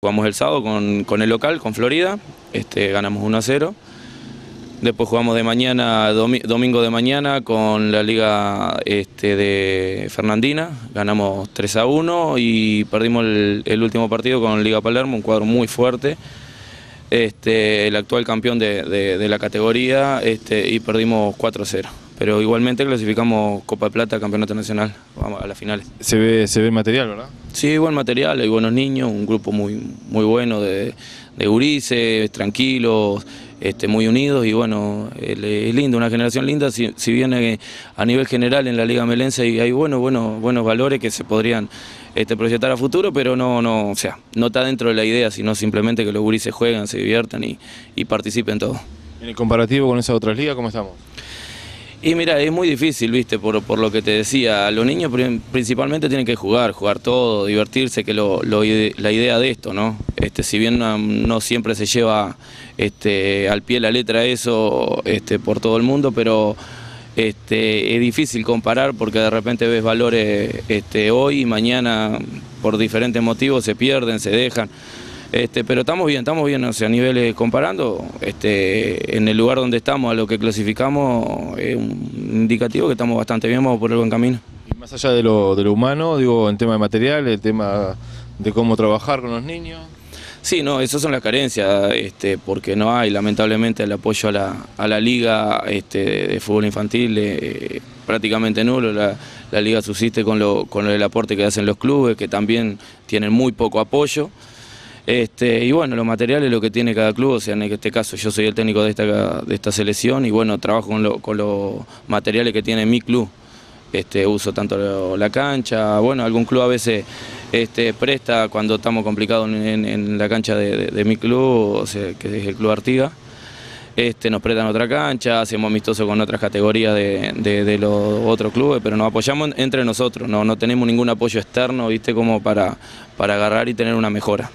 Jugamos el sábado con, el local, con Florida, este, ganamos 1 a 0. Después jugamos de mañana, domingo de mañana con la liga este, de Fernandina, ganamos 3 a 1 y perdimos el, último partido con Liga Palermo, un cuadro muy fuerte. Este, el actual campeón de, la categoría este, y perdimos 4 a 0 pero igualmente clasificamos Copa de Plata, Campeonato Nacional, vamos a las finales. Se ve, se ve material, ¿verdad? Sí, buen material, hay buenos niños, un grupo muy, muy bueno de, de tranquilos, este, muy unidos y bueno, es lindo, una generación linda, si, si bien a nivel general en la Liga Melense hay buenos, buenos, buenos valores que se podrían este, proyectar a futuro, pero no, no, o sea, no está dentro de la idea, sino simplemente que los gurises juegan, se diviertan y, y participen todo. En el comparativo con esas otras ligas, ¿cómo estamos? Y mira, es muy difícil, viste, por, por lo que te decía. Los niños principalmente tienen que jugar, jugar todo, divertirse, que lo, la idea de esto, ¿no? Este, si bien no, siempre se lleva este, al pie la letra eso este, por todo el mundo, pero este, es difícil comparar porque de repente ves valores este, hoy y mañana por diferentes motivos se pierden, se dejan. Este, pero estamos bien, estamos bien, o sea, a niveles comparando, este, en el lugar donde estamos, a lo que clasificamos, es un indicativo que estamos bastante bien, vamos por el buen camino. Y más allá de lo, de lo humano, digo, en tema de material, el tema de cómo trabajar con los niños. Sí, no, esas son las carencias, este, porque no hay lamentablemente el apoyo a la, a la liga este, de fútbol infantil eh, prácticamente nulo. La, la liga subsiste con, lo, con el aporte que hacen los clubes, que también tienen muy poco apoyo. Este, y bueno, los materiales lo que tiene cada club, o sea, en este caso yo soy el técnico de esta, de esta selección y bueno, trabajo con, los materiales que tiene mi club. Este, uso tanto la cancha, bueno, algún club a veces este, presta cuando estamos complicados en, la cancha de, mi club, que es el Club Artiga. Nos prestan otra cancha, hacemos amistosos con otras categorías de, los otros clubes, pero nos apoyamos entre nosotros, no, no tenemos ningún apoyo externo, viste, como para, para agarrar y tener una mejora.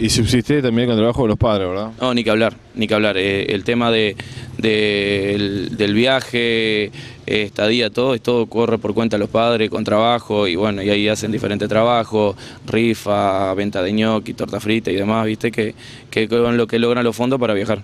Y subsiste también con el trabajo de los padres, ¿verdad? No, ni que hablar, ni que hablar. Eh, el tema de, del viaje, estadía, todo, todo corre por cuenta de los padres, con trabajo, y bueno, y ahí hacen diferentes trabajos, rifa, venta de ñoqui, torta frita y demás, viste, que, que con lo que logran los fondos para viajar.